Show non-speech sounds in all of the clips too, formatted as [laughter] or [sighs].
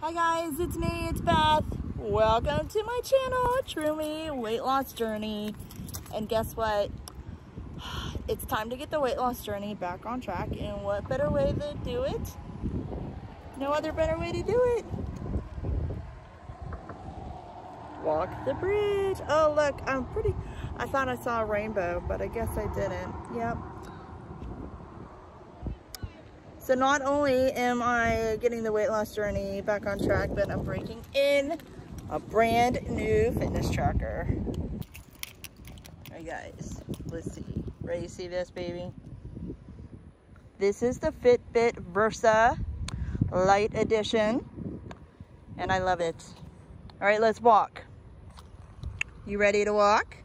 Hi guys, it's me, it's Beth. Welcome to my channel, Tru Me Weight Loss Journey. And guess what? [sighs] It's time to get the weight loss journey back on track. And what better way to do it? No other better way to do it. Walk the bridge. Oh, look, I'm pretty, I thought I saw a rainbow, but I guess I didn't. Yep. So not only am I getting the weight loss journey back on track, but I'm breaking in a brand new fitness tracker. All right, guys, let's see. Ready to see this, baby? This is the Fitbit Versa Lite Edition, and I love it. All right, let's walk. You ready to walk?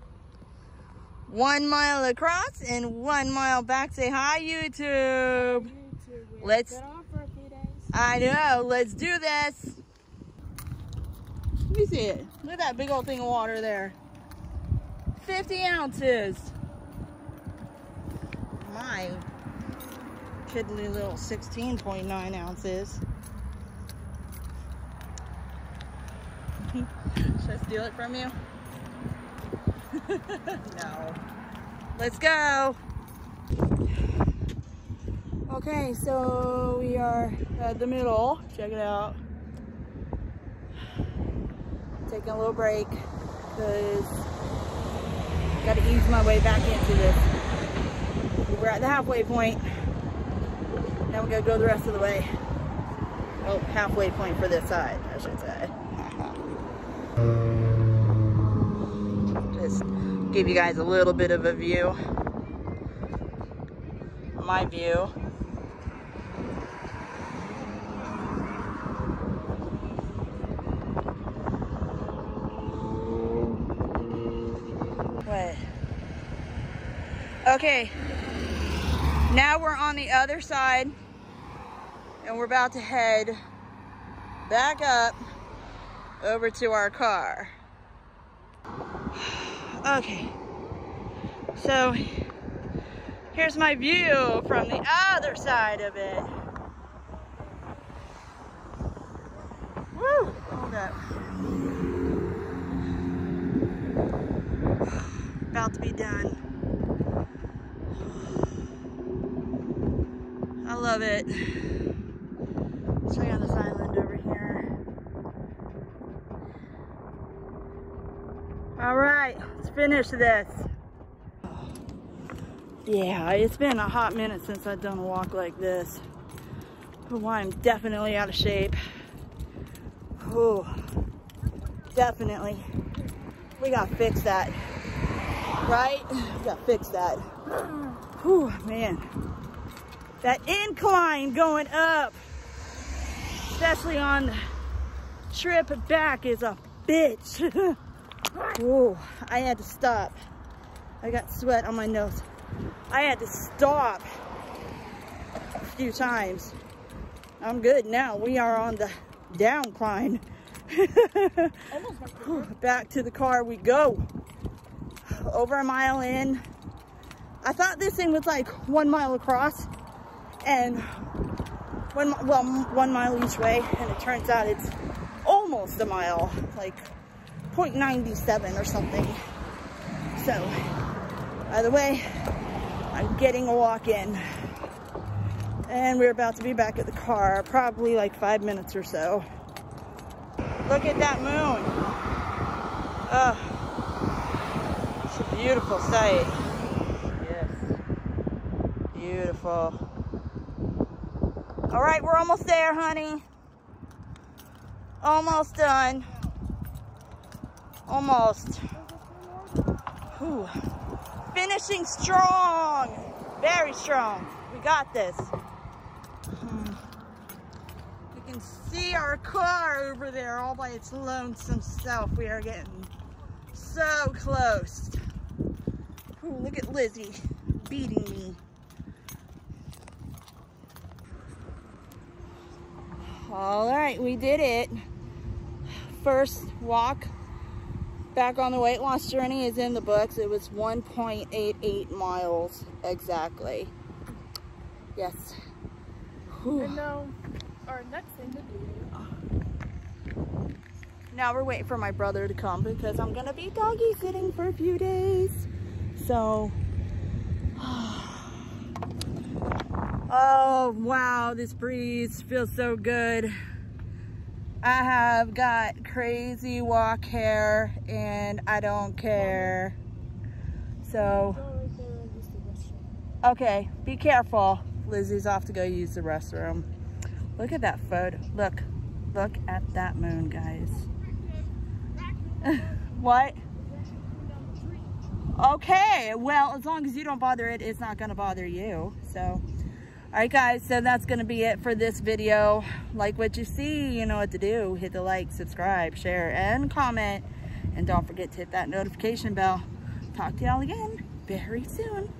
One mile across and one mile back. Say hi, YouTube. Let's. I know. Let's do this. Let me see it. Look at that big old thing of water there. 50 ounces. My piddly little 16.9 ounces. [laughs] Should I steal it from you? [laughs] no. Let's go. Okay, so we are at the middle. Check it out. Taking a little break because got to ease my way back into this. We're at the halfway point. Now we got to go the rest of the way. Oh, halfway point for this side, I should say. Just give you guys a little bit of a view. My view. What? Okay. Now we're on the other side and we're about to head back up over to our car. [sighs] Okay. So here's my view from the other side of it. Woo! Hold up. [sighs] About to be done. Love it. Let's try on this island over here. All right, let's finish this. Yeah, it's been a hot minute since I've done a walk like this. Oh, I'm definitely out of shape. Oh, definitely. We gotta fix that, right? We gotta fix that. Whew, man. That incline going up, especially on the trip back is a bitch. [laughs] Whoa, I had to stop. I got sweat on my nose. I had to stop a few times. I'm good now. We are on the downcline. [laughs] Back to the car we go. Over a mile in. I thought this thing was like one mile across and one, well, one mile each way. And it turns out it's almost a mile, like 0.97 or something. So, by the way, I'm getting a walk in. And we're about to be back at the car, probably like five minutes or so. Look at that moon. Oh, it's a beautiful sight. Yes, beautiful. All right, we're almost there, honey. Almost done. Almost. Whew. Finishing strong. Very strong. We got this. You can see our car over there all by its lonesome self. We are getting so close. Look at Lizzie beating me. All right, we did it. First walk back on the weight loss journey is in the books. It was 1.88 miles exactly. Yes. And now, our next thing to do. Now we're waiting for my brother to come because I'm gonna be doggy sitting for a few days. So, oh wow, this breeze feels so good. I have got crazy walk hair and I don't care. So, okay, be careful. Lizzie's off to go use the restroom. Look at that photo. Look, look at that moon, guys. [laughs] what? Okay, well, as long as you don't bother it, it's not gonna bother you, so. All right, guys, so that's gonna be it for this video. Like what you see, you know what to do. Hit the like, subscribe, share, and comment. And don't forget to hit that notification bell. Talk to y'all again very soon.